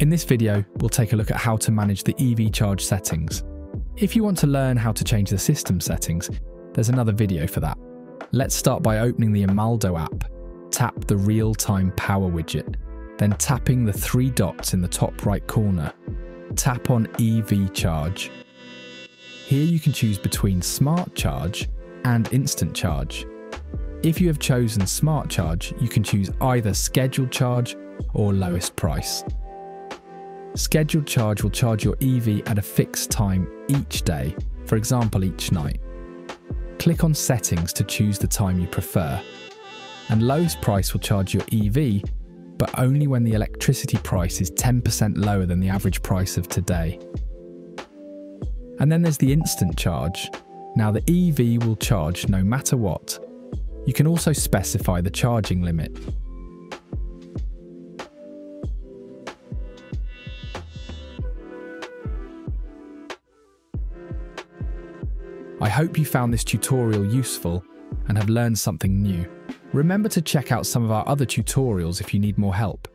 In this video, we'll take a look at how to manage the EV charge settings. If you want to learn how to change the system settings, there's another video for that. Let's start by opening the Emaldo app, tap the real-time power widget, then tapping the three dots in the top right corner. Tap on EV charge. Here you can choose between Smart Charge and Instant Charge. If you have chosen Smart Charge, you can choose either Scheduled Charge or Lowest Price. Scheduled charge will charge your EV at a fixed time each day, for example, each night. Click on Settings to choose the time you prefer. And lowest price will charge your EV, but only when the electricity price is 10% lower than the average price of today. And then there's the instant charge. Now the EV will charge no matter what. You can also specify the charging limit, I hope you found this tutorial useful and have learned something new. Remember to check out some of our other tutorials if you need more help.